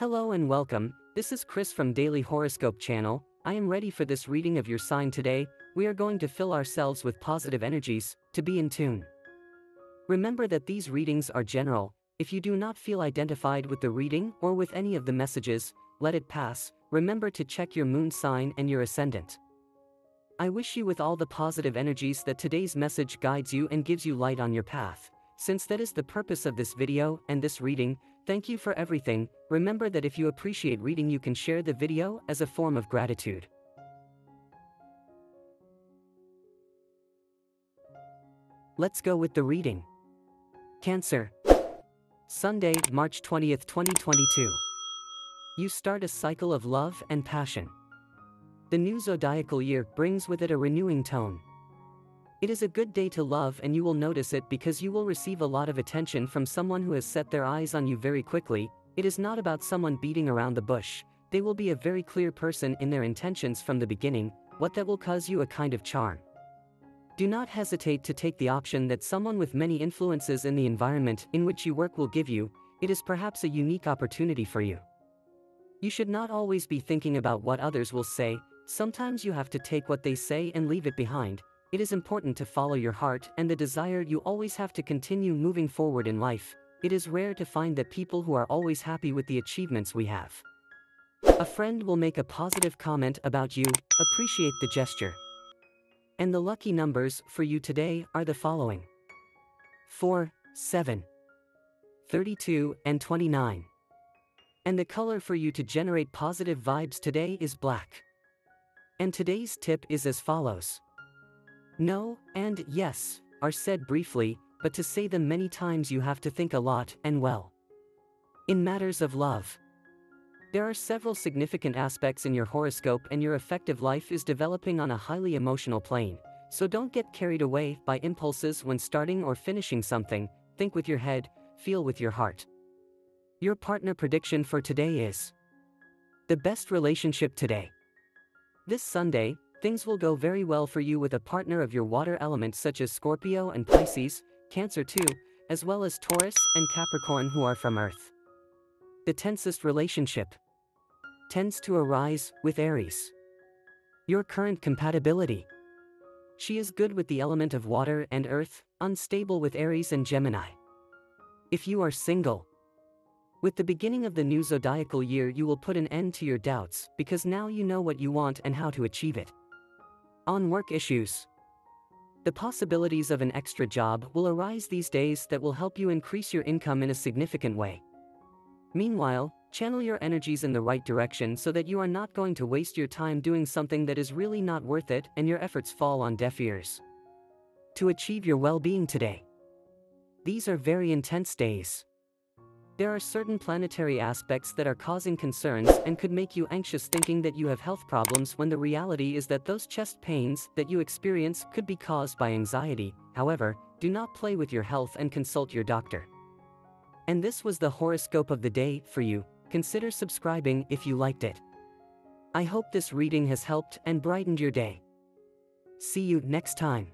Hello and welcome, this is Chris from Daily Horoscope Channel. I am ready for this reading of your sign today. We are going to fill ourselves with positive energies to be in tune. Remember that these readings are general. If you do not feel identified with the reading or with any of the messages, let it pass. Remember to check your moon sign and your ascendant. I wish you with all the positive energies that today's message guides you and gives you light on your path. Since that is the purpose of this video and this reading, thank you for everything. Remember that if you appreciate reading you can share the video as a form of gratitude. Let's go with the reading. Cancer. Sunday, March 20th, 2022. You start a cycle of love and passion. The new zodiacal year brings with it a renewing tone. It is a good day to love and you will notice it because you will receive a lot of attention from someone who has set their eyes on you very quickly. It is not about someone beating around the bush. They will be a very clear person in their intentions from the beginning, what that will cause you a kind of charm. Do not hesitate to take the option that someone with many influences in the environment in which you work will give you, it is perhaps a unique opportunity for you. You should not always be thinking about what others will say, Sometimes you have to take what they say and leave it behind. It is important to follow your heart and the desire you always have to continue moving forward in life. It is rare to find that people who are always happy with the achievements we have. A friend will make a positive comment about you, appreciate the gesture. And the lucky numbers for you today are the following 4, 7, 32, and 29. And the color for you to generate positive vibes today is black. And today's tip is as follows. No and yes are said briefly, but to say them many times you have to think a lot and well. In matters of love, there are several significant aspects in your horoscope and your affective life is developing on a highly emotional plane, so don't get carried away by impulses when starting or finishing something, think with your head, feel with your heart. Your partner prediction for today is the best relationship today. This Sunday, things will go very well for you with a partner of your water element such as Scorpio and Pisces, Cancer too, as well as Taurus and Capricorn who are from Earth. The tensest relationship tends to arise with Aries. Your current compatibility. She is good with the element of water and earth, unstable with Aries and Gemini. If you are single, with the beginning of the new zodiacal year you will put an end to your doubts, because now you know what you want and how to achieve it. On work issues. The possibilities of an extra job will arise these days that will help you increase your income in a significant way. Meanwhile, channel your energies in the right direction so that you are not going to waste your time doing something that is really not worth it and your efforts fall on deaf ears. To achieve your well-being today. These are very intense days. There are certain planetary aspects that are causing concerns and could make you anxious thinking that you have health problems when the reality is that those chest pains that you experience could be caused by anxiety. However, do not play with your health and consult your doctor. And this was the horoscope of the day for you. Consider subscribing if you liked it. I hope this reading has helped and brightened your day. See you next time.